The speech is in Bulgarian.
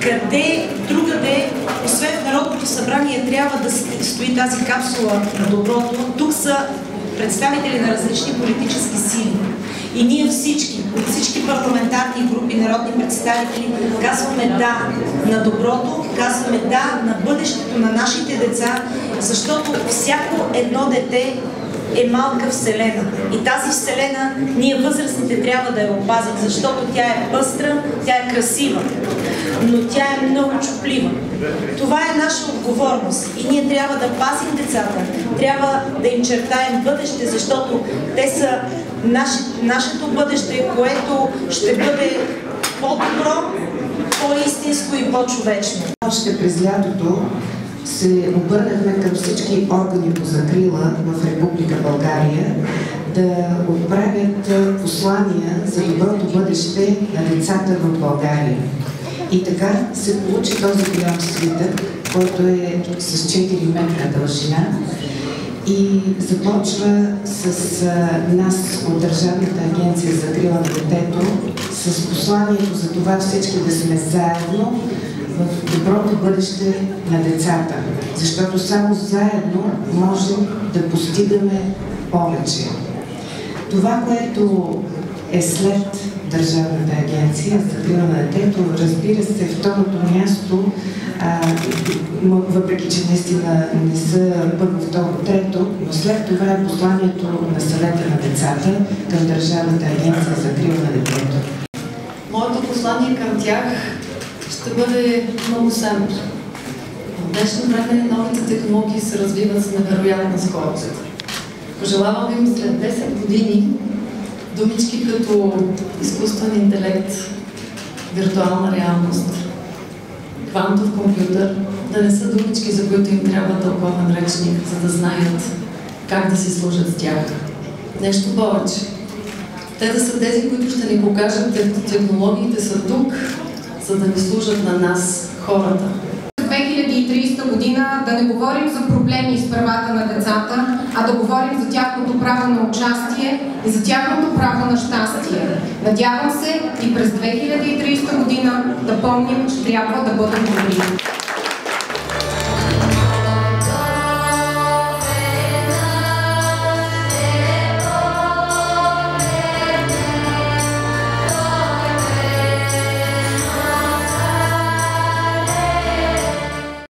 къде другаде, освен в Народното събрание, трябва да стои тази капсула на доброто. Тук са представители на различни политически сили. И ние всички, от всички парламентарни групи, народни представители, казваме да на доброто, казваме да на бъдещето на нашите деца, защото всяко едно дете е малка вселена. И тази вселена ние възрастните трябва да я опазим, защото тя е пъстра, тя е красива, но тя е много чуплива. Това е наша отговорност и ние трябва да пазим децата, трябва да им чертаем бъдеще, защото те са наше, нашето бъдеще, което ще бъде по-добро, по-истинско и по-човечно. Още през лятото се обърнахме към всички органи по закрила в Република България да отправят послания за доброто бъдеще на децата в България. И така се получи този голям свитък, който е с 4 метра дължина и започва с нас от Държавната агенция за закрила на детето с посланието за това всички да сме заедно в доброто бъдеще на децата, защото само заедно можем да постигаме повече. Това, което е след Държавната агенция за закрила на детето, разбира се, второто място, а, въпреки че наистина не са първо, второ, трето, но след това е посланието на съвета на децата към Държавната агенция за закрила на детето. Моето послание към тях ще бъде много семпл. В днешно време новите технологии се развиват с невероятна скорост. Пожелавам им след 10 години думички като изкуствен интелект, виртуална реалност, квантов компютър, да не са думички, за които им трябва тълкован речник, за да знаят как да си служат с тях. Нещо повече. Те да са тези, които ще ни покажат, технологиите са тук, за да ни служат на нас, хората. 2030 година да не говорим за проблеми с правата на децата, а да говорим за тяхното право на участие и за тяхното право на щастие. Надявам се и през 2030 година да помним, че трябва да бъдем добри.